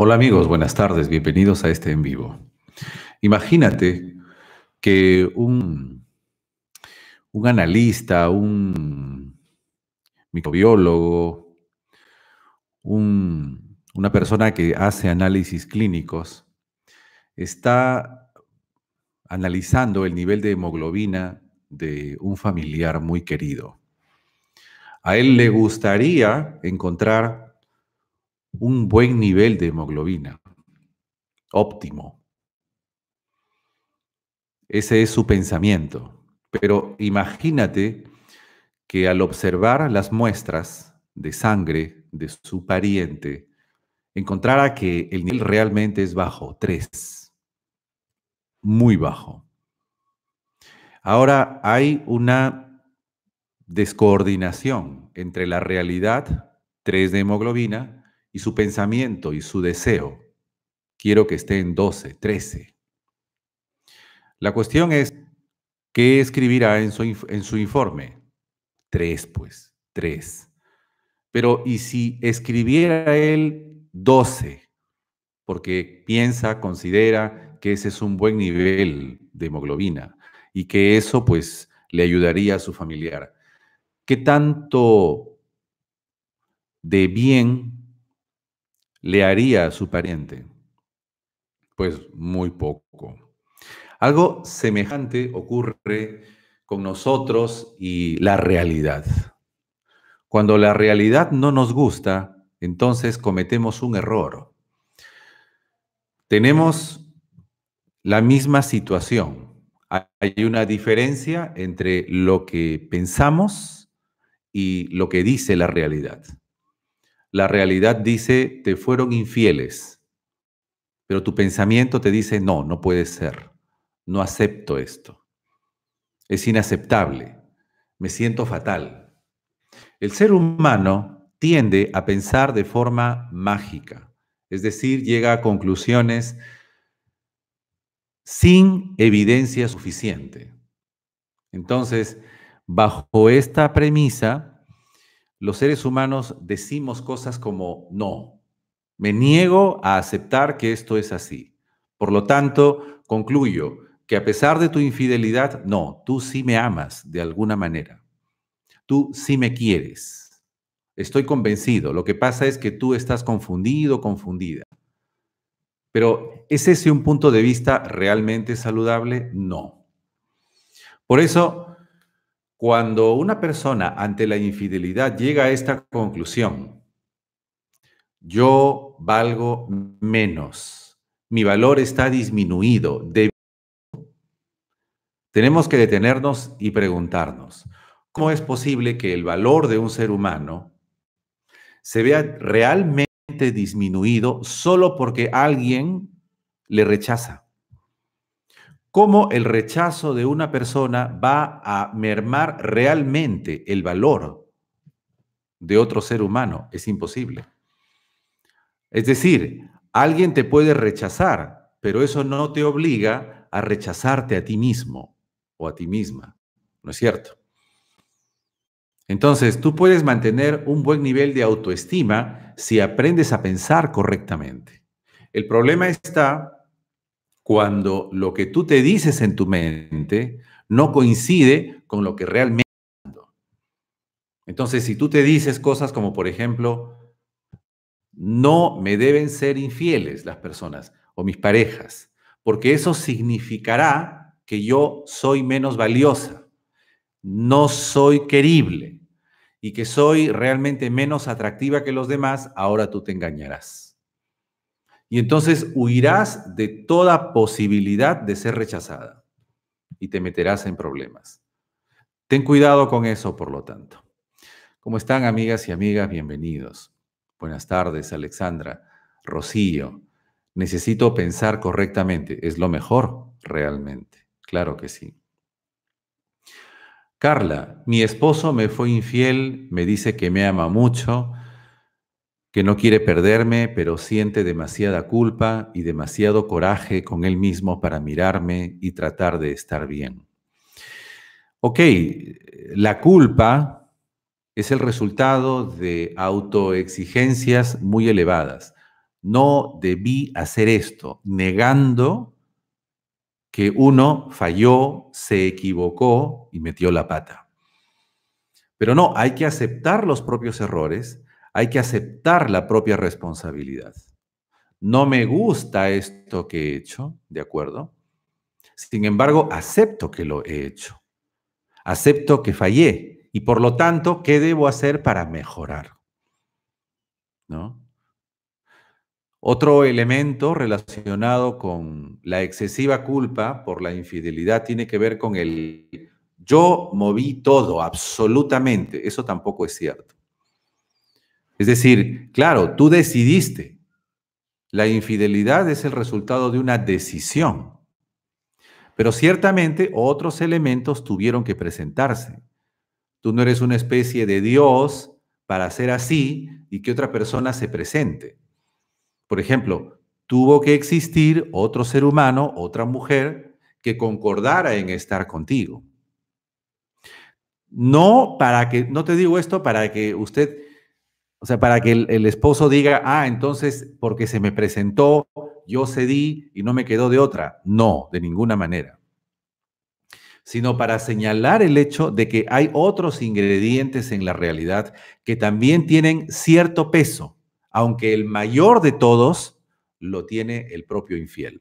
Hola amigos, buenas tardes, bienvenidos a este en vivo. Imagínate que un, un analista, un microbiólogo, un- una persona que hace análisis clínicos, está analizando el nivel de hemoglobina de un familiar muy querido. A él le gustaría encontrar un buen nivel de hemoglobina, óptimo. Ese es su pensamiento. Pero imagínate que al observar las muestras de sangre de su pariente, encontrara que el nivel realmente es bajo, 3, muy bajo. Ahora hay una descoordinación entre la realidad, 3 de hemoglobina, y su pensamiento y su deseo. Quiero que esté en 12, 13. La cuestión es, ¿qué escribirá en su, en su informe? 3, pues, 3. Pero, ¿y si escribiera él 12? Porque piensa, considera que ese es un buen nivel de hemoglobina y que eso, pues, le ayudaría a su familiar. ¿Qué tanto de bien le haría a su pariente? Pues muy poco. Algo semejante ocurre con nosotros y la realidad. Cuando la realidad no nos gusta, entonces cometemos un error. Tenemos la misma situación. Hay una diferencia entre lo que pensamos y lo que dice la realidad. La realidad dice, te fueron infieles, pero tu pensamiento te dice, no, no puede ser, no acepto esto, es inaceptable, me siento fatal. El ser humano tiende a pensar de forma mágica, es decir, llega a conclusiones sin evidencia suficiente. Entonces, bajo esta premisa, los seres humanos decimos cosas como no, me niego a aceptar que esto es así. Por lo tanto, concluyo que a pesar de tu infidelidad, no, tú sí me amas de alguna manera. Tú sí me quieres. Estoy convencido. Lo que pasa es que tú estás confundido, confundida. Pero ¿es ese un punto de vista realmente saludable? No. Por eso, cuando una persona ante la infidelidad llega a esta conclusión, yo valgo menos, mi valor está disminuido, tenemos que detenernos y preguntarnos, ¿cómo es posible que el valor de un ser humano se vea realmente disminuido solo porque alguien le rechaza? ¿Cómo el rechazo de una persona va a mermar realmente el valor de otro ser humano? Es imposible. Es decir, alguien te puede rechazar, pero eso no te obliga a rechazarte a ti mismo o a ti misma. ¿No es cierto? Entonces, tú puedes mantener un buen nivel de autoestima si aprendes a pensar correctamente. El problema está cuando lo que tú te dices en tu mente no coincide con lo que realmente... Entonces, si tú te dices cosas como, por ejemplo, no me deben ser infieles las personas o mis parejas, porque eso significará que yo soy menos valiosa, no soy querible y que soy realmente menos atractiva que los demás, ahora tú te engañarás. Y entonces huirás de toda posibilidad de ser rechazada y te meterás en problemas. Ten cuidado con eso, por lo tanto. ¿Cómo están, amigas y amigas? Bienvenidos. Buenas tardes, Alexandra. Rocío, necesito pensar correctamente. Es lo mejor, realmente. Claro que sí. Carla, mi esposo me fue infiel, me dice que me ama mucho, que no quiere perderme, pero siente demasiada culpa y demasiado coraje con él mismo para mirarme y tratar de estar bien. Ok, la culpa es el resultado de autoexigencias muy elevadas. no debí hacer esto, negando que uno falló, se equivocó y metió la pata. Pero no, hay que aceptar los propios errores, hay que aceptar la propia responsabilidad. No me gusta esto que he hecho, ¿de acuerdo? Sin embargo, acepto que lo he hecho. Acepto que fallé y por lo tanto, ¿qué debo hacer para mejorar? ¿No? Otro elemento relacionado con la excesiva culpa por la infidelidad tiene que ver con el yo moví todo, absolutamente. Eso tampoco es cierto. Es decir, claro, tú decidiste. La infidelidad es el resultado de una decisión. Pero ciertamente otros elementos tuvieron que presentarse. Tú no eres una especie de Dios para ser así y que otra persona se presente. Por ejemplo, tuvo que existir otro ser humano, otra mujer, que concordara en estar contigo. No para que, no te digo esto para que usted, o sea, para que el, esposo diga, ah, entonces porque se me presentó, yo cedí y no me quedó de otra. No, de ninguna manera. Sino para señalar el hecho de que hay otros ingredientes en la realidad que también tienen cierto peso, aunque el mayor de todos lo tiene el propio infiel.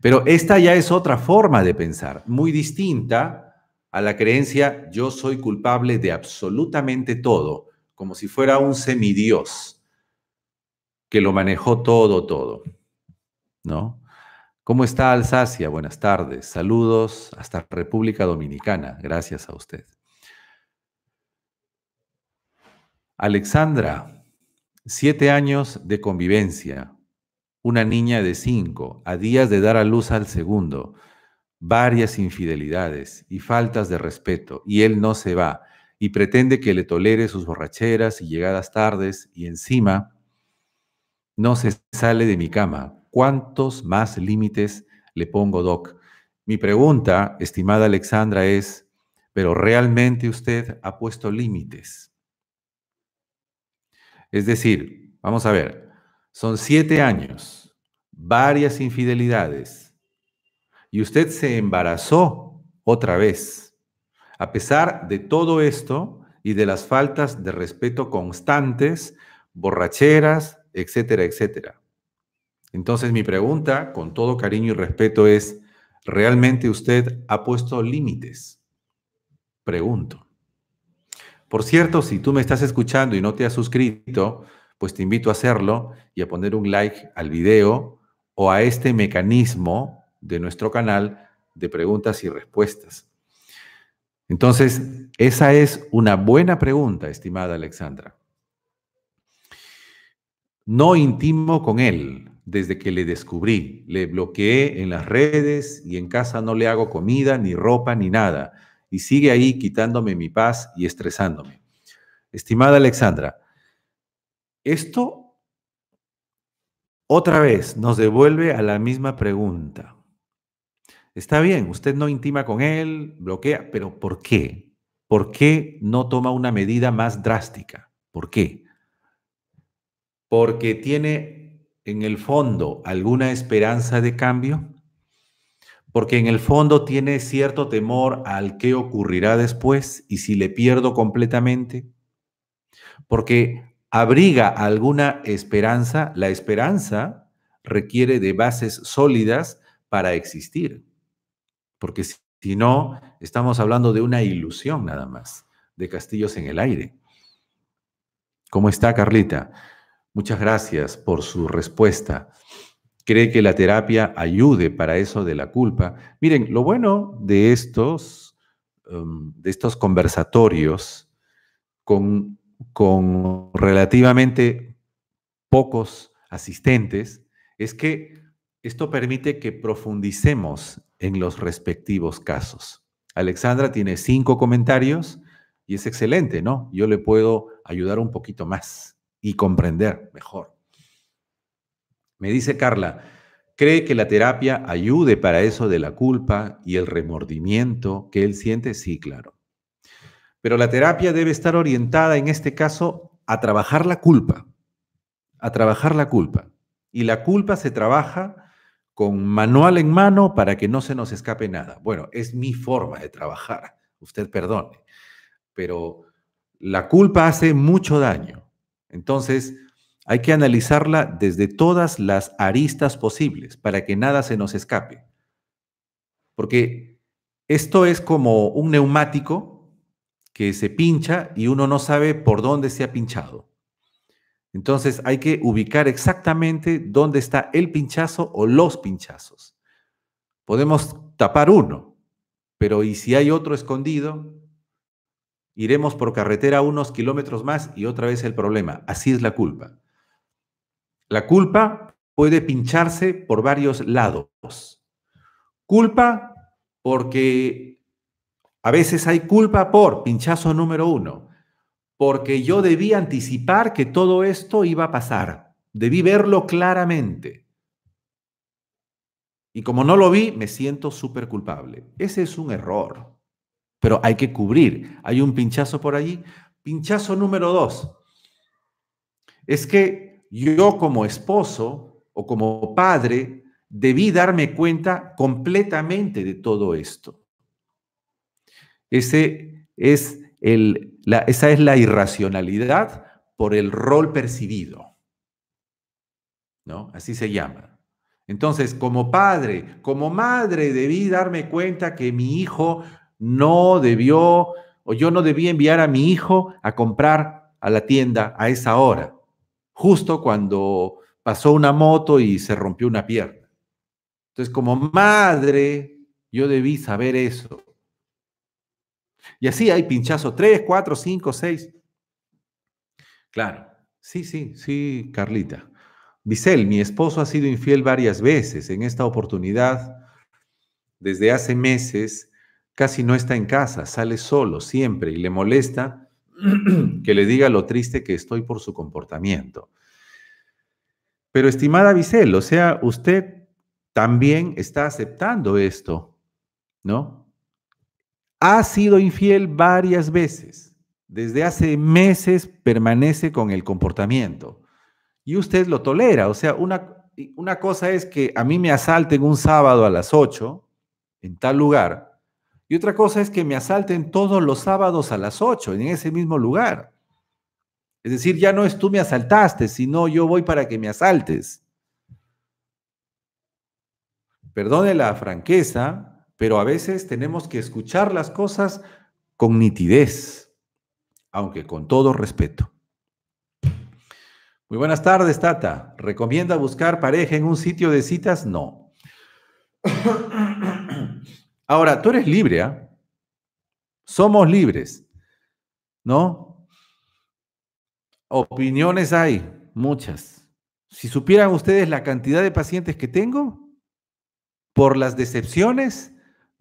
Pero esta ya es otra forma de pensar, muy distinta a la creencia yo soy culpable de absolutamente todo, como si fuera un semidios que lo manejó todo, todo. ¿No? ¿Cómo está Alsacia? Buenas tardes. Saludos hasta República Dominicana. Gracias a usted. Alexandra, siete años de convivencia. Una niña de cinco, a días de dar a luz al segundo. Varias infidelidades y faltas de respeto. Y él no se va. Y pretende que le tolere sus borracheras y llegadas tardes. Y encima no se sale de mi cama. ¿Cuántos más límites le pongo, Doc? Mi pregunta, estimada Alexandra, es, ¿pero realmente usted ha puesto límites? Es decir, vamos a ver, son siete años, varias infidelidades, y usted se embarazó otra vez. A pesar de todo esto y de las faltas de respeto constantes, borracheras, etcétera, etcétera. Entonces mi pregunta, con todo cariño y respeto, es, ¿realmente usted ha puesto límites? Pregunto. Por cierto, si tú me estás escuchando y no te has suscrito, pues te invito a hacerlo y a poner un like al video o a este mecanismo de nuestro canal de preguntas y respuestas. Entonces, esa es una buena pregunta, estimada Alexandra. No intimo con él desde que le descubrí. Le bloqueé en las redes y en casa no le hago comida, ni ropa, ni nada. Y sigue ahí quitándome mi paz y estresándome. Estimada Alexandra, esto otra vez nos devuelve a la misma pregunta. Está bien, usted no intima con él, bloquea, pero ¿por qué? ¿Por qué no toma una medida más drástica? ¿Por qué? porque tiene en el fondo alguna esperanza de cambio, porque en el fondo tiene cierto temor al qué ocurrirá después y si le pierdo completamente, porque abriga alguna esperanza, la esperanza requiere de bases sólidas para existir, porque si no, estamos hablando de una ilusión nada más, de castillos en el aire. ¿Cómo está, Carlita? Muchas gracias por su respuesta. ¿Cree que la terapia ayude para eso de la culpa? Miren, lo bueno de estos, um, de estos conversatorios con, con relativamente pocos asistentes es que esto permite que profundicemos en los respectivos casos. Alexandra tiene cinco comentarios y es excelente, ¿no? Yo le puedo ayudar un poquito más y comprender mejor. Me dice Carla, ¿cree que la terapia ayude para eso de la culpa y el remordimiento que él siente? Sí, claro. Pero la terapia debe estar orientada en este caso a trabajar la culpa, a trabajar la culpa. Y la culpa se trabaja con manual en mano para que no se nos escape nada. Bueno, es mi forma de trabajar, usted perdone, pero la culpa hace mucho daño. Entonces, hay que analizarla desde todas las aristas posibles para que nada se nos escape. Porque esto es como un neumático que se pincha y uno no sabe por dónde se ha pinchado. Entonces hay que ubicar exactamente dónde está el pinchazo o los pinchazos. Podemos tapar uno, pero ¿y si hay otro escondido? Iremos por carretera unos kilómetros más y otra vez el problema. Así es la culpa. La culpa puede pincharse por varios lados. Culpa porque a veces hay culpa por pinchazo número uno, porque yo debí anticipar que todo esto iba a pasar, debí verlo claramente. Y como no lo vi, me siento súper culpable. Ese es un error, pero hay que cubrir. Hay un pinchazo por allí. Pinchazo número dos. Es que yo como esposo o como padre debí darme cuenta completamente de todo esto. Ese es esa es la irracionalidad por el rol percibido. ¿No? Así se llama. Entonces, como padre, como madre, debí darme cuenta que mi hijo no debió, o yo no debía enviar a mi hijo a comprar a la tienda a esa hora justo cuando pasó una moto y se rompió una pierna. Entonces, como madre, yo debí saber eso. Y así hay pinchazo 3, 4, 5, 6. Claro, sí, sí, sí, Carlita. Bisel, mi esposo ha sido infiel varias veces. En esta oportunidad, desde hace meses, casi no está en casa, sale solo siempre y le molesta que le diga lo triste que estoy por su comportamiento. Pero estimada Vicel, o sea, usted también está aceptando esto, ¿no? Ha sido infiel varias veces. Desde hace meses permanece con el comportamiento. Y usted lo tolera. O sea, una, una cosa es que a mí me asalten un sábado a las 8 en tal lugar y otra cosa es que me asalten todos los sábados a las 8 en ese mismo lugar. Es decir, ya no es tú me asaltaste, sino yo voy para que me asaltes. Perdone la franqueza, pero a veces tenemos que escuchar las cosas con nitidez, aunque con todo respeto. Muy buenas tardes, Tata. ¿Recomienda buscar pareja en un sitio de citas? No. Ahora, tú eres libre, ¿ah? Somos libres, ¿no? Opiniones hay, muchas. Si supieran ustedes la cantidad de pacientes que tengo por las decepciones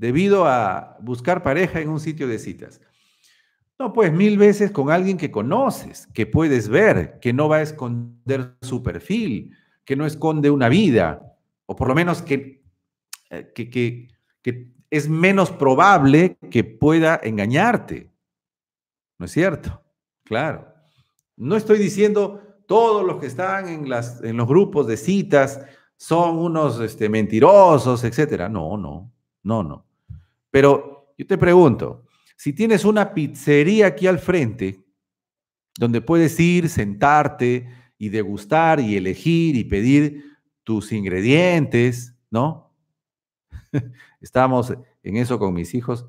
debido a buscar pareja en un sitio de citas. No, pues mil veces con alguien que conoces, que puedes ver, que no va a esconder su perfil, que no esconde una vida, o por lo menos que, eh, que, que, es menos probable que pueda engañarte. ¿No es cierto? Claro. No estoy diciendo todos los que están en, las, en los grupos de citas son unos este, mentirosos, etcétera. No, no, no, no. Pero yo te pregunto, si tienes una pizzería aquí al frente, donde puedes ir, sentarte y degustar y elegir y pedir tus ingredientes, ¿no? Estamos en eso con mis hijos.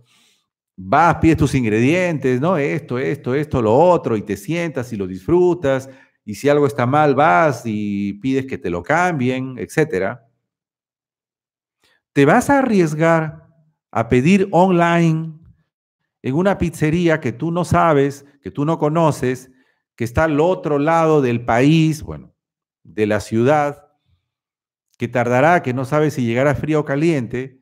Vas, pides tus ingredientes, ¿no? Esto, esto, esto, lo otro, y te sientas y lo disfrutas. Y si algo está mal, vas y pides que te lo cambien, etc. ¿Te vas a arriesgar a pedir online en una pizzería que tú no sabes, que tú no conoces, que está al otro lado del país, bueno, de la ciudad, que tardará, que no sabes si llegará frío o caliente,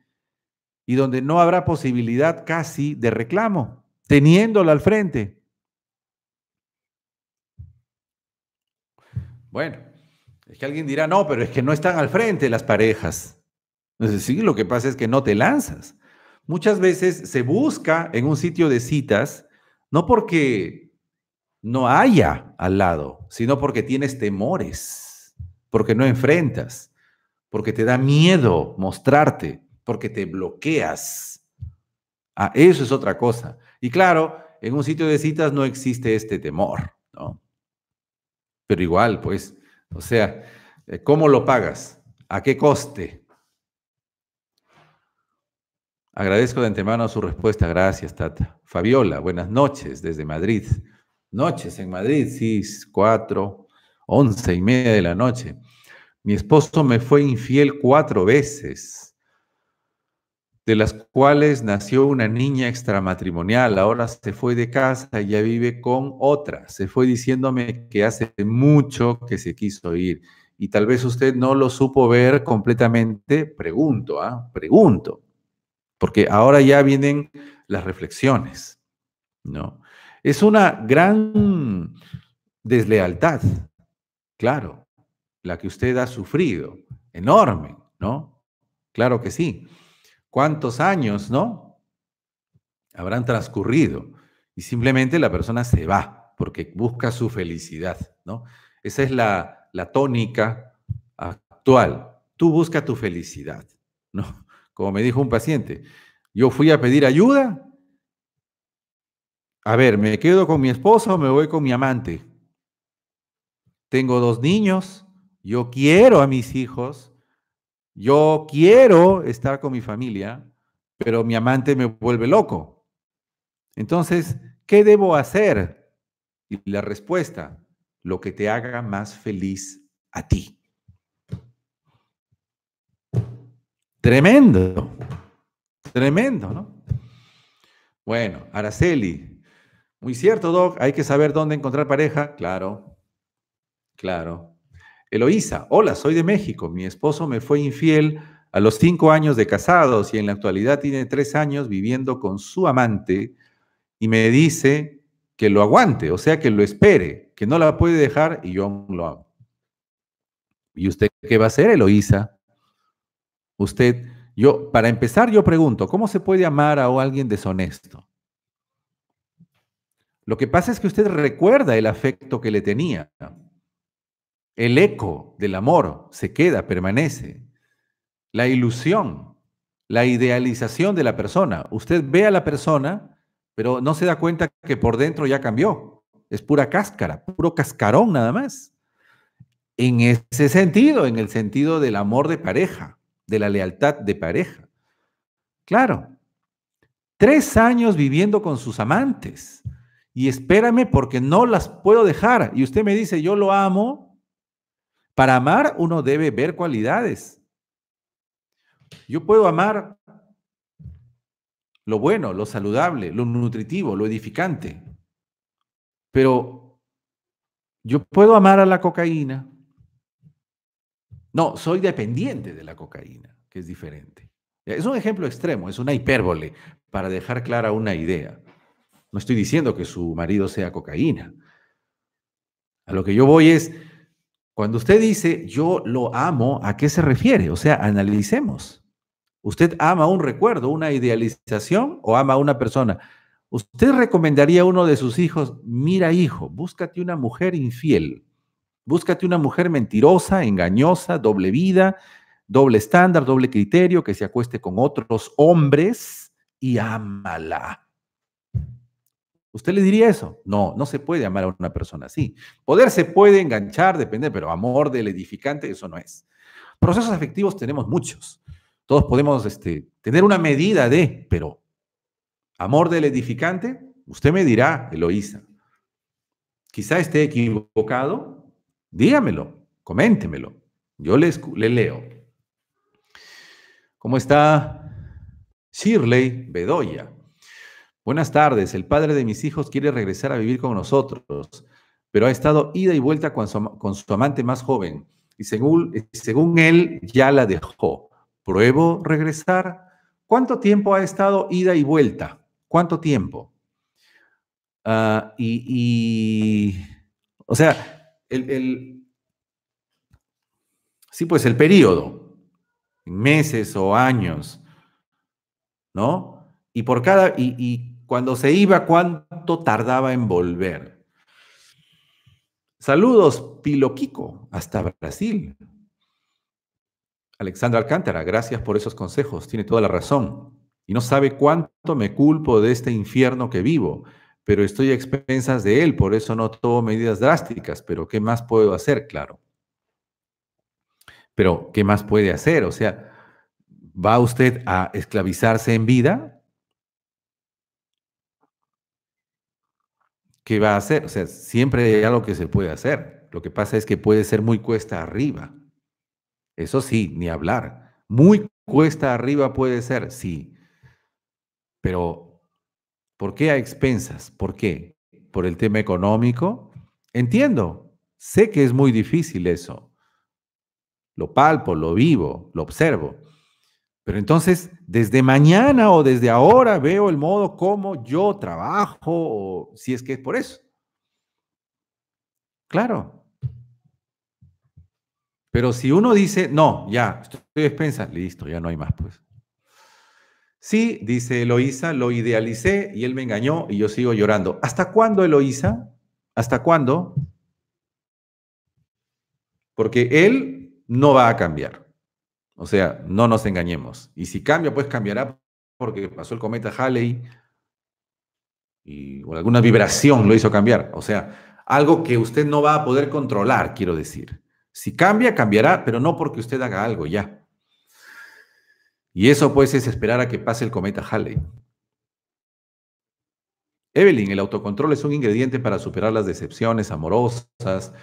y donde no habrá posibilidad casi de reclamo, teniéndolo al frente. Bueno, es que alguien dirá, no, pero es que no están al frente las parejas. Sí, lo que pasa es que no te lanzas. Muchas veces se busca en un sitio de citas, no porque no haya al lado, sino porque tienes temores, porque no enfrentas, porque te da miedo mostrarte, porque te bloqueas. Ah, eso es otra cosa. Y claro, en un sitio de citas no existe este temor, ¿no? Pero igual, pues, o sea, eh, ¿cómo lo pagas? ¿A qué coste? Agradezco de antemano su respuesta. Gracias, Tata. Fabiola, buenas noches desde Madrid. Noches en Madrid, sí, cuatro, once y media de la noche. Mi esposo me fue infiel cuatro veces, de las cuales nació una niña extramatrimonial. Ahora se fue de casa y ya vive con otra. Se fue diciéndome que hace mucho que se quiso ir. Y tal vez usted no lo supo ver completamente. Pregunto, ¿ah? Pregunto porque ahora ya vienen las reflexiones, ¿no? Es una gran deslealtad, claro, la que usted ha sufrido, enorme, ¿no? Claro que sí. ¿Cuántos años, no? Habrán transcurrido y simplemente la persona se va porque busca su felicidad, ¿no? Esa es la, la tónica actual. Tú busca tu felicidad, ¿no? Como me dijo un paciente, yo fui a pedir ayuda. A ver, ¿me quedo con mi esposa o me voy con mi amante? Tengo dos niños, yo quiero a mis hijos, yo quiero estar con mi familia, pero mi amante me vuelve loco. Entonces, ¿qué debo hacer? Y la respuesta, lo que te haga más feliz a ti. Tremendo, tremendo, ¿no? Bueno, Araceli, muy cierto, Doc, hay que saber dónde encontrar pareja, claro, claro. Eloísa, hola, soy de México, mi esposo me fue infiel a los cinco años de casados y en la actualidad tiene tres años viviendo con su amante y me dice que lo aguante, o sea, que lo espere, que no la puede dejar y yo lo hago. ¿Y usted qué va a hacer, Eloísa? Usted, yo, para empezar, yo pregunto, ¿cómo se puede amar a alguien deshonesto? Lo que pasa es que usted recuerda el afecto que le tenía. El eco del amor se queda, permanece. La ilusión, la idealización de la persona. Usted ve a la persona, pero no se da cuenta que por dentro ya cambió. Es pura cáscara, puro cascarón nada más. En ese sentido, en el sentido del amor de pareja de la lealtad de pareja. Claro, tres años viviendo con sus amantes y espérame porque no las puedo dejar. Y usted me dice, yo lo amo. Para amar uno debe ver cualidades. Yo puedo amar lo bueno, lo saludable, lo nutritivo, lo edificante. Pero yo puedo amar a la cocaína, no, soy dependiente de la cocaína, que es diferente. Es un ejemplo extremo, es una hipérbole para dejar clara una idea. No estoy diciendo que su marido sea cocaína. A lo que yo voy es, cuando usted dice yo lo amo, ¿a qué se refiere? O sea, analicemos. ¿Usted ama un recuerdo, una idealización o ama a una persona? ¿Usted recomendaría a uno de sus hijos, mira hijo, búscate una mujer infiel? Búscate una mujer mentirosa, engañosa, doble vida, doble estándar, doble criterio, que se acueste con otros hombres y ámala. ¿Usted le diría eso? No, no se puede amar a una persona así. Poder se puede enganchar, depende, pero amor del edificante, eso no es. Procesos afectivos tenemos muchos. Todos podemos este, tener una medida de, pero amor del edificante, usted me dirá, Eloísa. Quizá esté equivocado, Dígamelo, coméntemelo. Yo le, le leo. ¿Cómo está Shirley Bedoya? Buenas tardes. El padre de mis hijos quiere regresar a vivir con nosotros, pero ha estado ida y vuelta con su, con su amante más joven y según, según él ya la dejó. ¿Pruebo regresar? ¿Cuánto tiempo ha estado ida y vuelta? ¿Cuánto tiempo? Ah, y, y, o sea, el, sí, pues el periodo, meses o años, ¿no? Y por cada, y, y cuando se iba, ¿cuánto tardaba en volver? Saludos, Piloquico, hasta Brasil. Alexandra Alcántara, gracias por esos consejos, tiene toda la razón. Y no sabe cuánto me culpo de este infierno que vivo, pero estoy a expensas de él, por eso no tomo medidas drásticas, pero ¿qué más puedo hacer? Claro. Pero, ¿qué más puede hacer? O sea, ¿va usted a esclavizarse en vida? ¿Qué va a hacer? O sea, siempre hay algo que se puede hacer. Lo que pasa es que puede ser muy cuesta arriba. Eso sí, ni hablar. Muy cuesta arriba puede ser, sí. Pero, ¿por qué a expensas? ¿Por qué? ¿Por el tema económico? Entiendo, sé que es muy difícil eso. Lo palpo, lo vivo, lo observo. Pero entonces, desde mañana o desde ahora veo el modo como yo trabajo, o si es que es por eso. Claro, pero si uno dice, no, ya, estoy despensa, listo, ya no hay más, pues. Sí, dice Eloísa, lo idealicé y él me engañó y yo sigo llorando. ¿Hasta cuándo, Eloísa? ¿Hasta cuándo? Porque él no va a cambiar. O sea, no nos engañemos. Y si cambia, pues cambiará porque pasó el cometa Halley y alguna vibración lo hizo cambiar. O sea, algo que usted no va a poder controlar, quiero decir. Si cambia, cambiará, pero no porque usted haga algo ya. Y eso pues es esperar a que pase el cometa Halley. Evelyn, el autocontrol es un ingrediente para superar las decepciones amorosas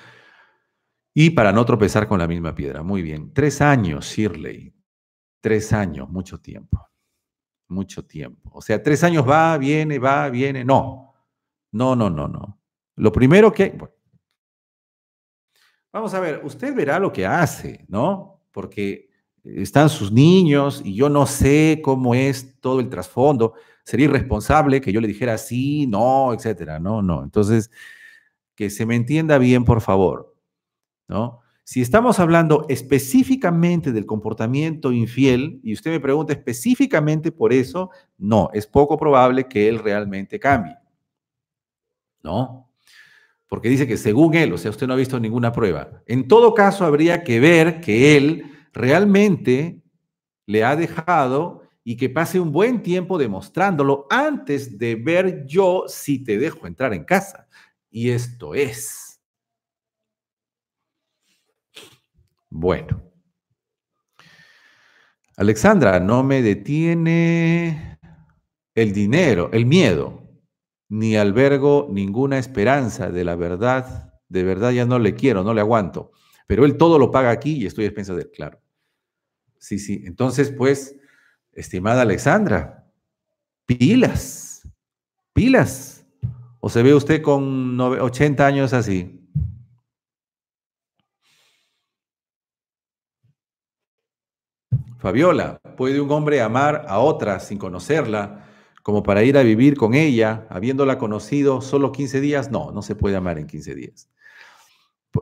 y para no tropezar con la misma piedra. Muy bien. Tres años, Shirley. Tres años, mucho tiempo. Mucho tiempo. O sea, tres años va, viene, va, viene. No. No, no, no, no. Lo primero que... Vamos a ver, usted verá lo que hace, ¿no? Porque están sus niños y yo no sé cómo es todo el trasfondo. Sería irresponsable que yo le dijera sí, no, etcétera. No, no. Entonces, que se me entienda bien, por favor, ¿no? Si estamos hablando específicamente del comportamiento infiel y usted me pregunta específicamente por eso, no, es poco probable que él realmente cambie. ¿No? porque dice que según él, o sea, usted no ha visto ninguna prueba. En todo caso, habría que ver que él realmente le ha dejado y que pase un buen tiempo demostrándolo antes de ver yo si te dejo entrar en casa. Y esto es. Bueno. Alexandra, no me detiene el dinero, el miedo ni albergo ninguna esperanza de la verdad, de verdad ya no le quiero, no le aguanto. Pero él todo lo paga aquí y estoy a expensas de él, claro. Sí, sí. Entonces, pues, estimada Alexandra, pilas, pilas. ¿O se ve usted con 80 años así? Fabiola, ¿puede un hombre amar a otra sin conocerla? como para ir a vivir con ella, habiéndola conocido solo 15 días, no, no se puede amar en 15 días.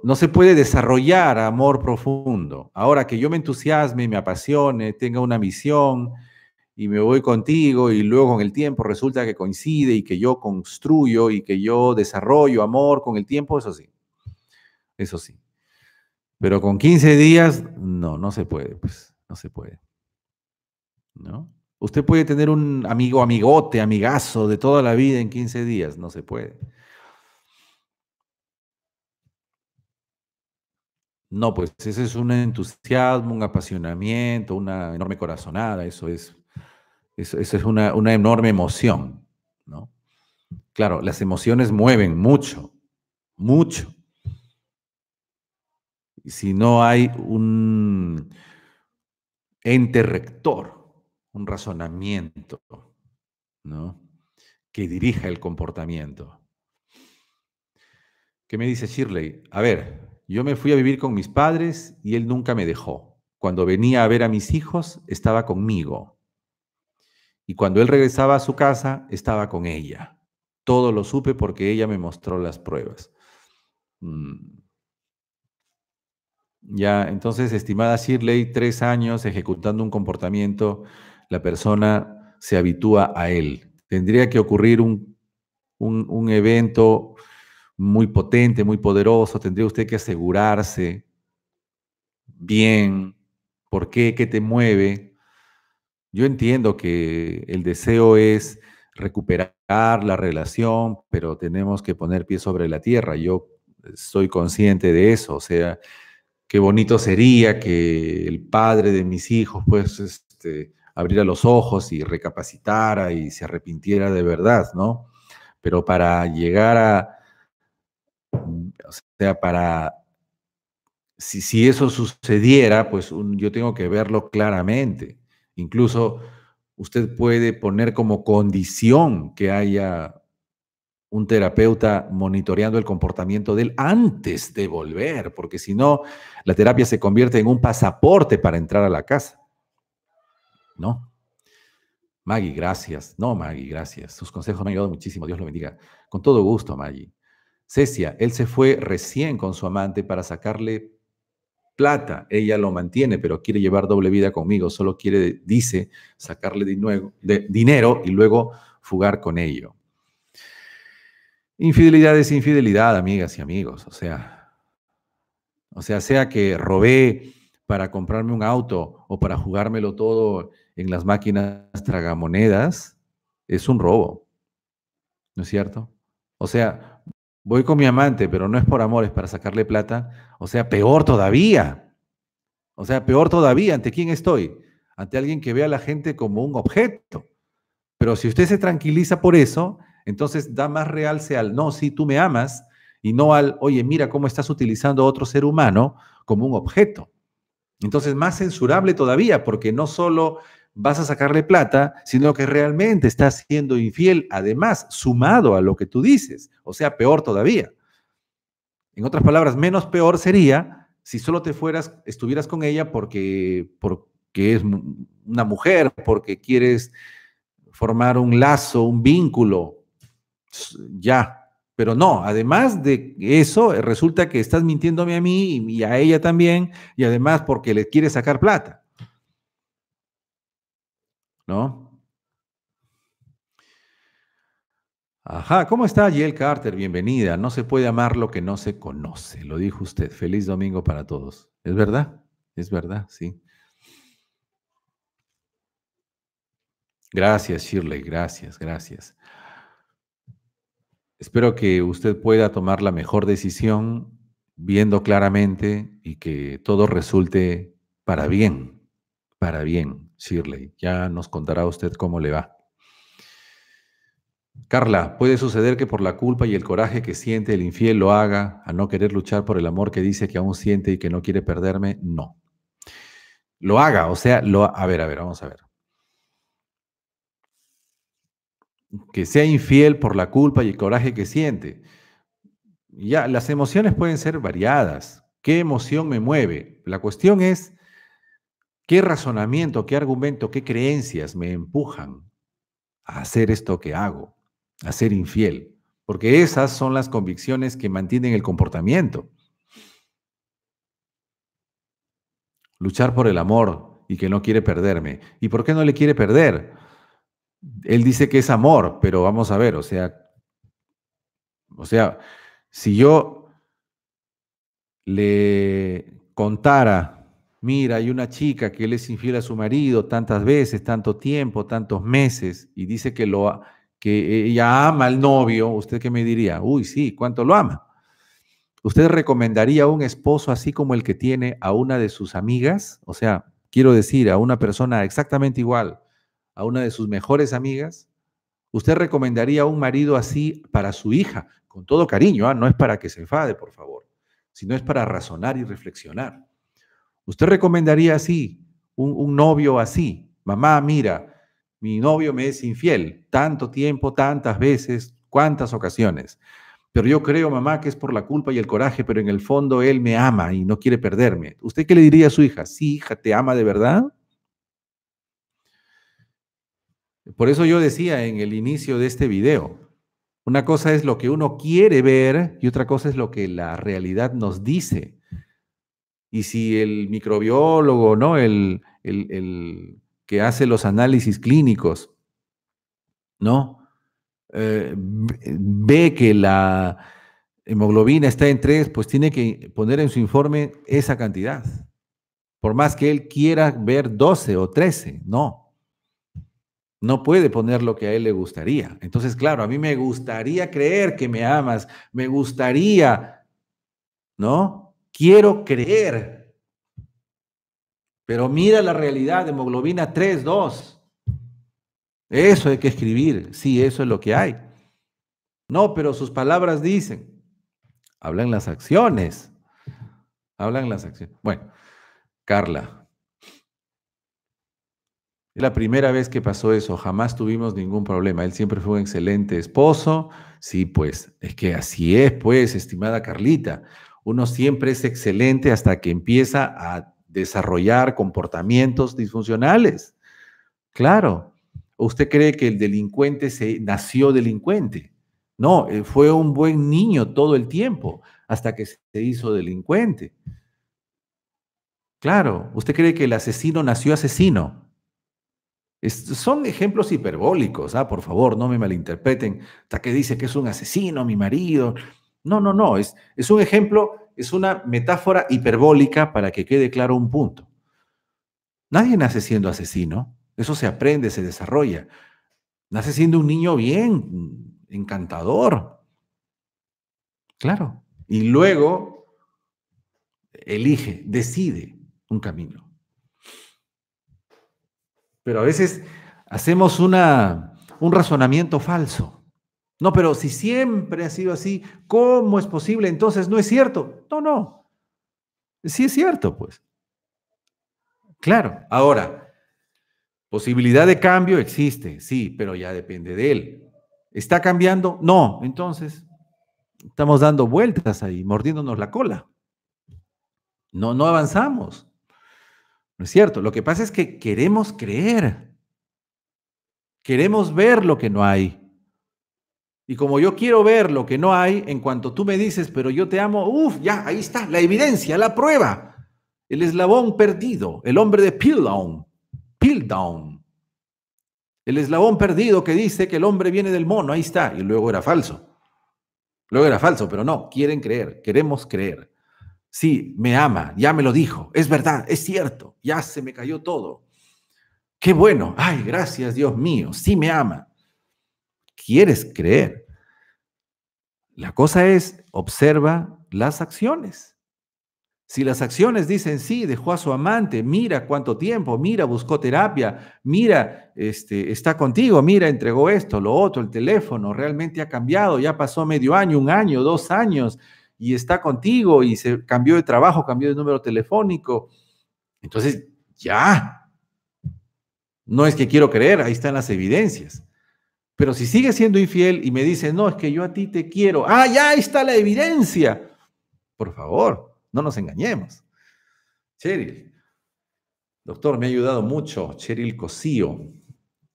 No se puede desarrollar amor profundo. Ahora que yo me entusiasme, me apasione, tenga una misión y me voy contigo y luego con el tiempo resulta que coincide y que yo construyo y que yo desarrollo amor con el tiempo, eso sí. Eso sí. Pero con 15 días, no, no se puede, pues, no se puede. ¿No? Usted puede tener un amigo, amigote, amigazo de toda la vida en 15 días. No se puede. No, pues ese es un entusiasmo, un apasionamiento, una enorme corazonada. Eso es, eso, es una, una enorme emoción, ¿no? Claro, las emociones mueven mucho, mucho. Si no hay un ente rector, un razonamiento, ¿no? Que dirija el comportamiento. ¿Qué me dice Shirley? A ver, yo me fui a vivir con mis padres y él nunca me dejó. Cuando venía a ver a mis hijos, estaba conmigo. Y cuando él regresaba a su casa, estaba con ella. Todo lo supe porque ella me mostró las pruebas. Mm. Ya, entonces, estimada Shirley, tres años ejecutando un comportamiento la persona se habitúa a él. Tendría que ocurrir un, un, evento, muy potente, muy poderoso, tendría usted que asegurarse bien por qué, qué te mueve. Yo entiendo que el deseo es recuperar la relación, pero tenemos que poner pie sobre la tierra. Yo soy consciente de eso, o sea, qué bonito sería que el padre de mis hijos, pues, este, abriera los ojos y recapacitara y se arrepintiera de verdad, ¿no? Pero para llegar a, o sea, para, si, si eso sucediera, pues yo tengo que verlo claramente. Incluso usted puede poner como condición que haya un terapeuta monitoreando el comportamiento de él antes de volver, porque si no, la terapia se convierte en un pasaporte para entrar a la casa. ¿No? Maggie, gracias. No, Maggie, gracias. Sus consejos me han ayudado muchísimo. Dios lo bendiga. Con todo gusto, Maggie. Cecia, él se fue recién con su amante para sacarle plata. Ella lo mantiene, pero quiere llevar doble vida conmigo. Solo quiere, dice, sacarle de dinero y luego fugar con ello. Infidelidad es infidelidad, amigas y amigos. O sea, o sea, sea que robé para comprarme un auto o para jugármelo todo en las máquinas tragamonedas, es un robo. ¿No es cierto? O sea, voy con mi amante, pero no es por amor, es para sacarle plata. O sea, peor todavía. O sea, peor todavía. ¿Ante quién estoy? Ante alguien que ve a la gente como un objeto. Pero si usted se tranquiliza por eso, entonces da más realce al no, sí, tú me amas, y no al, oye, mira cómo estás utilizando a otro ser humano como un objeto. Entonces, más censurable todavía, porque no solo vas a sacarle plata, sino que realmente estás siendo infiel, además, sumado a lo que tú dices. O sea, peor todavía. En otras palabras, menos peor sería si solo te fueras, estuvieras con ella porque, porque es una mujer, porque quieres formar un lazo, un vínculo, ya. Pero no, además de eso, resulta que estás mintiéndome a mí y a ella también, y además porque le quieres sacar plata. ¿No? Ajá, ¿cómo está Jill Carter? Bienvenida. No se puede amar lo que no se conoce, lo dijo usted. Feliz domingo para todos. ¿Es verdad? Es verdad, sí. Gracias, Shirley, gracias, gracias. Espero que usted pueda tomar la mejor decisión viendo claramente y que todo resulte para bien, para bien, Shirley. Ya nos contará usted cómo le va. Carla, ¿puede suceder que por la culpa y el coraje que siente el infiel lo haga a no querer luchar por el amor que dice que aún siente y que no quiere perderme? No. Lo haga, o sea, lo... A ver, a ver, vamos a ver. que sea infiel por la culpa y el coraje que siente. Ya, las emociones pueden ser variadas. ¿Qué emoción me mueve? La cuestión es qué razonamiento, qué argumento, qué creencias me empujan a hacer esto que hago, a ser infiel. Porque esas son las convicciones que mantienen el comportamiento. Luchar por el amor y que no quiere perderme. ¿Y por qué no le quiere perder? él dice que es amor, pero vamos a ver, o sea, o sea, si yo le contara, mira, hay una chica que él es infiel a su marido tantas veces, tanto tiempo, tantos meses, y dice que lo que ella ama al novio, ¿usted qué me diría? Uy, sí, ¿cuánto lo ama? ¿Usted recomendaría a un esposo así como el que tiene a una de sus amigas? O sea, quiero decir, a una persona exactamente igual, a una de sus mejores amigas? ¿Usted recomendaría un marido así para su hija? Con todo cariño, ¿ah? no es para que se enfade, por favor, sino es para razonar y reflexionar. ¿Usted recomendaría así un, un novio así? Mamá, mira, mi novio me es infiel, tanto tiempo, tantas veces, cuántas ocasiones. Pero yo creo, mamá, que es por la culpa y el coraje, pero en el fondo él me ama y no quiere perderme. ¿Usted qué le diría a su hija? Sí, hija, ¿te ama de verdad? Por eso yo decía en el inicio de este video, una cosa es lo que uno quiere ver y otra cosa es lo que la realidad nos dice. Y si el microbiólogo, ¿no? El, el, que hace los análisis clínicos, ¿no? Eh, ve que la, hemoglobina está en 3, pues tiene que poner en su informe esa cantidad. Por más que él quiera ver 12 o 13, no. No puede poner lo que a él le gustaría. Entonces, claro, a mí me gustaría creer que me amas, me gustaría, ¿no? Quiero creer. Pero mira la realidad, hemoglobina 3, 2. Eso hay que escribir. Sí, eso es lo que hay. No, pero sus palabras dicen. Hablan las acciones. Hablan las acciones. Bueno, Carla. Es la primera vez que pasó eso, jamás tuvimos ningún problema. Él siempre fue un excelente esposo. Sí, pues, es que así es, pues, estimada Carlita. Uno siempre es excelente hasta que empieza a desarrollar comportamientos disfuncionales. Claro. ¿Usted cree que el delincuente se nació delincuente? No, eh, fue un buen niño todo el tiempo hasta que se hizo delincuente. Claro, ¿usted cree que el asesino nació asesino? son ejemplos hiperbólicos, ¿ah? por favor, no me malinterpreten. Hasta que dice que es un asesino, mi marido. No, no, no, es, es un ejemplo, es una metáfora hiperbólica para que quede claro un punto. Nadie nace siendo asesino, eso se aprende, se desarrolla. Nace siendo un niño bien, encantador. Claro. Y luego elige, decide un camino. Pero a veces hacemos una, un razonamiento falso. No, pero si siempre ha sido así, ¿cómo es posible? Entonces no es cierto. No, no. Sí es cierto, pues. Claro. Ahora, posibilidad de cambio existe, sí, pero ya depende de él. ¿Está cambiando? No. Entonces, estamos dando vueltas ahí, mordiéndonos la cola. No, no avanzamos. No es cierto. Lo que pasa es que queremos creer. Queremos ver lo que no hay. Y como yo quiero ver lo que no hay, en cuanto tú me dices, pero yo te amo, uff, ya, ahí está, la evidencia, la prueba. El eslabón perdido, el hombre de Pildown. Pildown. El eslabón perdido que dice que el hombre viene del mono, ahí está, y luego era falso. Luego era falso, pero no, quieren creer, queremos creer. Sí, me ama, ya me lo dijo, es verdad, es cierto, ya se me cayó todo. Qué bueno, ay, gracias Dios mío, sí me ama. Quieres creer. La cosa es, observa las acciones. Si las acciones dicen sí, dejó a su amante, mira cuánto tiempo, mira, buscó terapia, mira, este, está contigo, mira, entregó esto, lo otro, el teléfono, realmente ha cambiado, ya pasó medio año, un año, dos años, y está contigo y se cambió de trabajo, cambió de número telefónico. Entonces, ya. No es que quiero creer, ahí están las evidencias. Pero si sigue siendo infiel y me dice, no, es que yo a ti te quiero, ah, ya está la evidencia. Por favor, no nos engañemos. Cheryl, doctor, me ha ayudado mucho. Cheryl Cosío,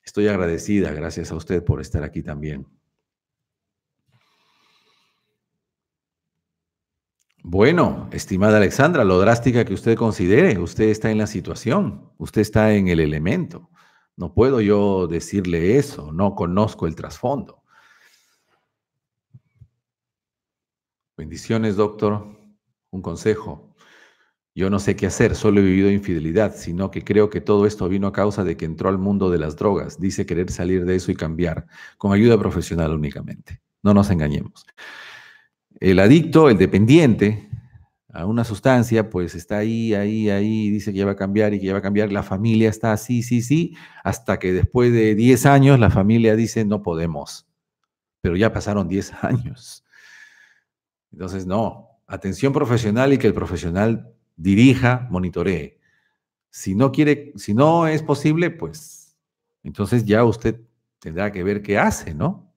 estoy agradecida, gracias a usted por estar aquí también. Bueno, estimada Alexandra, lo drástica que usted considere, usted está en la situación, usted está en el elemento. No puedo yo decirle eso, no conozco el trasfondo. Bendiciones, doctor un consejo. Yo no sé qué hacer, solo he vivido infidelidad, sino que creo que todo esto vino a causa de que entró al mundo de las drogas. Dice querer salir de eso y cambiar, con ayuda profesional únicamente. No nos engañemos. El adicto, el dependiente a una sustancia, pues está ahí, ahí, ahí, dice que ya va a cambiar y que ya va a cambiar. La familia está así, sí, sí, hasta que después de 10 años la familia dice no podemos. Pero ya pasaron 10 años. Entonces, no, atención profesional y que el profesional dirija, monitoree. Si no quiere, si no es posible, pues entonces ya usted tendrá que ver qué hace, ¿no?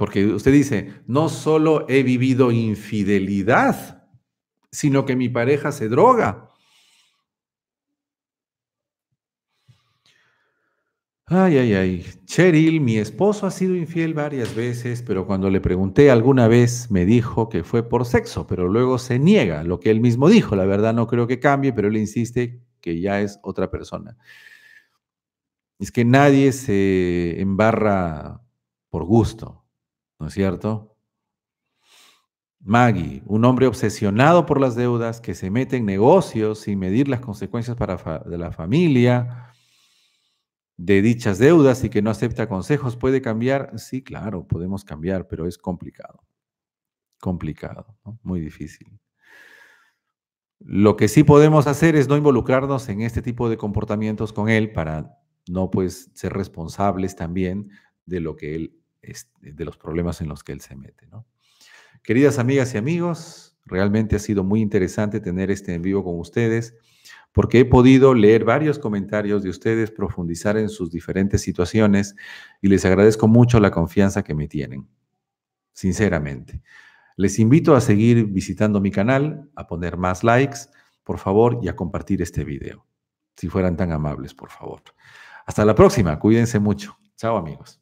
Porque usted dice, no solo he vivido infidelidad, sino que mi pareja se droga. Ay, ay, ay. Cheryl, mi esposo ha sido infiel varias veces, pero cuando le pregunté alguna vez me dijo que fue por sexo, pero luego se niega lo que él mismo dijo. La verdad no creo que cambie, pero él insiste que ya es otra persona. Es que nadie se embarra por gusto. ¿No es cierto? Maggie, un hombre obsesionado por las deudas, que se mete en negocios sin medir las consecuencias para de la familia, de dichas deudas y que no acepta consejos, ¿puede cambiar? Sí, claro, podemos cambiar, pero es complicado. Complicado, muy difícil. Lo que sí podemos hacer es no involucrarnos en este tipo de comportamientos con él para no pues ser responsables también de lo que él de los problemas en los que él se mete, ¿no? Queridas amigas y amigos, realmente ha sido muy interesante tener este en vivo con ustedes porque he podido leer varios comentarios de ustedes, profundizar en sus diferentes situaciones y les agradezco mucho la confianza que me tienen, sinceramente. Les invito a seguir visitando mi canal, a poner más likes, por favor, y a compartir este video. Si fueran tan amables, por favor. Hasta la próxima, cuídense mucho. Chao amigos.